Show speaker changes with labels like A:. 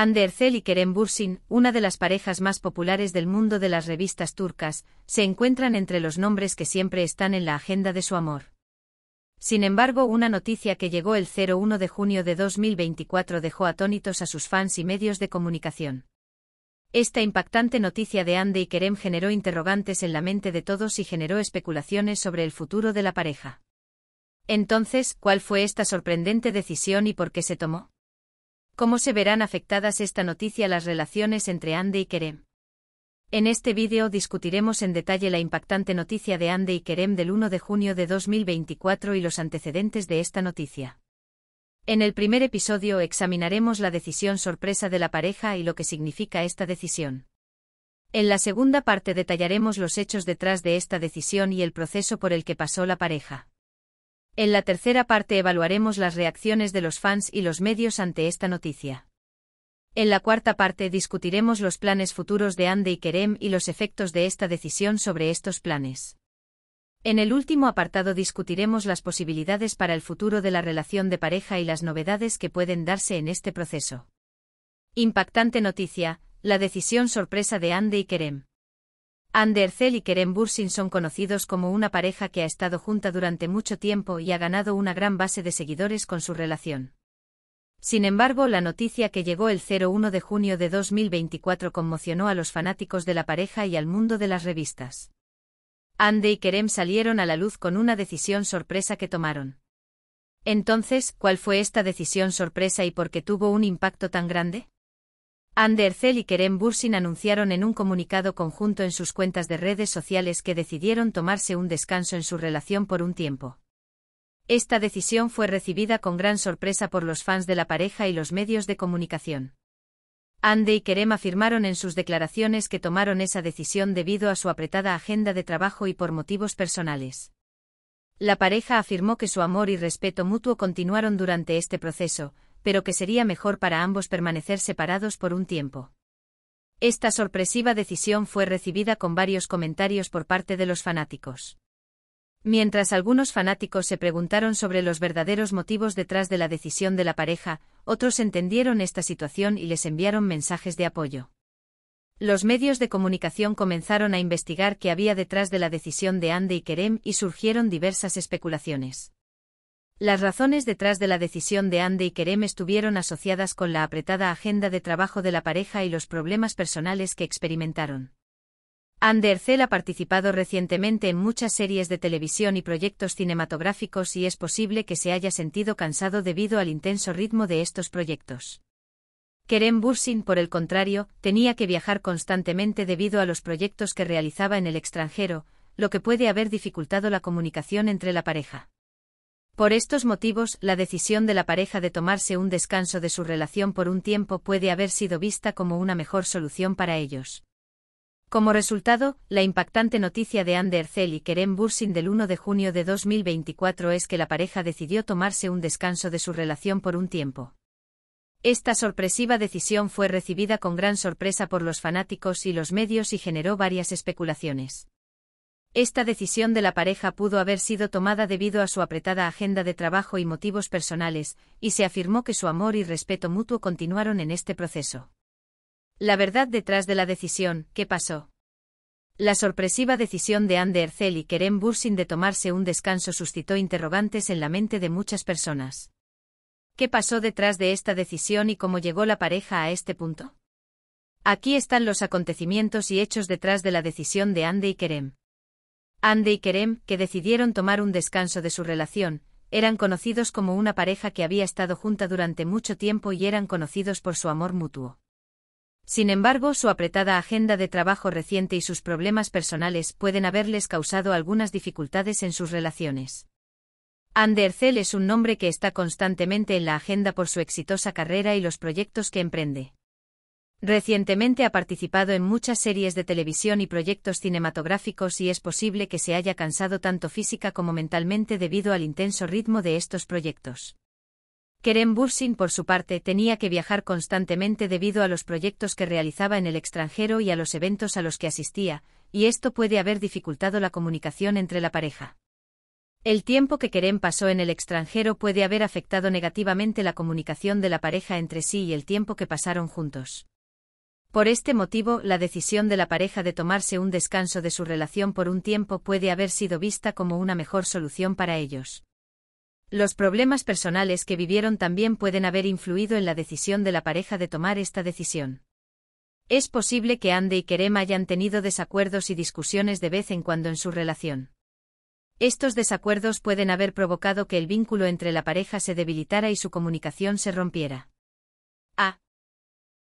A: Hande Erzel y Kerem Bursin, una de las parejas más populares del mundo de las revistas turcas, se encuentran entre los nombres que siempre están en la agenda de su amor. Sin embargo, una noticia que llegó el 01 de junio de 2024 dejó atónitos a sus fans y medios de comunicación. Esta impactante noticia de Ande y Kerem generó interrogantes en la mente de todos y generó especulaciones sobre el futuro de la pareja. Entonces, ¿cuál fue esta sorprendente decisión y por qué se tomó? ¿Cómo se verán afectadas esta noticia las relaciones entre Ande y Kerem? En este vídeo discutiremos en detalle la impactante noticia de Ande y Kerem del 1 de junio de 2024 y los antecedentes de esta noticia. En el primer episodio examinaremos la decisión sorpresa de la pareja y lo que significa esta decisión. En la segunda parte detallaremos los hechos detrás de esta decisión y el proceso por el que pasó la pareja. En la tercera parte evaluaremos las reacciones de los fans y los medios ante esta noticia. En la cuarta parte discutiremos los planes futuros de Ande y Kerem y los efectos de esta decisión sobre estos planes. En el último apartado discutiremos las posibilidades para el futuro de la relación de pareja y las novedades que pueden darse en este proceso. Impactante noticia, la decisión sorpresa de Ande y Kerem. Andercel y Kerem Bursin son conocidos como una pareja que ha estado junta durante mucho tiempo y ha ganado una gran base de seguidores con su relación. Sin embargo, la noticia que llegó el 01 de junio de 2024 conmocionó a los fanáticos de la pareja y al mundo de las revistas. Ande y Kerem salieron a la luz con una decisión sorpresa que tomaron. Entonces, ¿cuál fue esta decisión sorpresa y por qué tuvo un impacto tan grande? Andercel y Kerem Bursin anunciaron en un comunicado conjunto en sus cuentas de redes sociales que decidieron tomarse un descanso en su relación por un tiempo. Esta decisión fue recibida con gran sorpresa por los fans de la pareja y los medios de comunicación. Ande y Kerem afirmaron en sus declaraciones que tomaron esa decisión debido a su apretada agenda de trabajo y por motivos personales. La pareja afirmó que su amor y respeto mutuo continuaron durante este proceso, pero que sería mejor para ambos permanecer separados por un tiempo. Esta sorpresiva decisión fue recibida con varios comentarios por parte de los fanáticos. Mientras algunos fanáticos se preguntaron sobre los verdaderos motivos detrás de la decisión de la pareja, otros entendieron esta situación y les enviaron mensajes de apoyo. Los medios de comunicación comenzaron a investigar qué había detrás de la decisión de Ande y Kerem y surgieron diversas especulaciones. Las razones detrás de la decisión de Ande y Kerem estuvieron asociadas con la apretada agenda de trabajo de la pareja y los problemas personales que experimentaron. Ande Ercel ha participado recientemente en muchas series de televisión y proyectos cinematográficos y es posible que se haya sentido cansado debido al intenso ritmo de estos proyectos. Kerem Bursin, por el contrario, tenía que viajar constantemente debido a los proyectos que realizaba en el extranjero, lo que puede haber dificultado la comunicación entre la pareja. Por estos motivos, la decisión de la pareja de tomarse un descanso de su relación por un tiempo puede haber sido vista como una mejor solución para ellos. Como resultado, la impactante noticia de Zell y Kerem Bursin del 1 de junio de 2024 es que la pareja decidió tomarse un descanso de su relación por un tiempo. Esta sorpresiva decisión fue recibida con gran sorpresa por los fanáticos y los medios y generó varias especulaciones. Esta decisión de la pareja pudo haber sido tomada debido a su apretada agenda de trabajo y motivos personales, y se afirmó que su amor y respeto mutuo continuaron en este proceso. La verdad detrás de la decisión, ¿qué pasó? La sorpresiva decisión de Ander Ercel y Kerem Bursin de tomarse un descanso suscitó interrogantes en la mente de muchas personas. ¿Qué pasó detrás de esta decisión y cómo llegó la pareja a este punto? Aquí están los acontecimientos y hechos detrás de la decisión de Ande y Kerem. Ande y Kerem, que decidieron tomar un descanso de su relación, eran conocidos como una pareja que había estado junta durante mucho tiempo y eran conocidos por su amor mutuo. Sin embargo, su apretada agenda de trabajo reciente y sus problemas personales pueden haberles causado algunas dificultades en sus relaciones. Andercel es un nombre que está constantemente en la agenda por su exitosa carrera y los proyectos que emprende. Recientemente ha participado en muchas series de televisión y proyectos cinematográficos y es posible que se haya cansado tanto física como mentalmente debido al intenso ritmo de estos proyectos. Kerem Bursin, por su parte, tenía que viajar constantemente debido a los proyectos que realizaba en el extranjero y a los eventos a los que asistía, y esto puede haber dificultado la comunicación entre la pareja. El tiempo que Kerem pasó en el extranjero puede haber afectado negativamente la comunicación de la pareja entre sí y el tiempo que pasaron juntos. Por este motivo, la decisión de la pareja de tomarse un descanso de su relación por un tiempo puede haber sido vista como una mejor solución para ellos. Los problemas personales que vivieron también pueden haber influido en la decisión de la pareja de tomar esta decisión. Es posible que Ande y Kerem hayan tenido desacuerdos y discusiones de vez en cuando en su relación. Estos desacuerdos pueden haber provocado que el vínculo entre la pareja se debilitara y su comunicación se rompiera.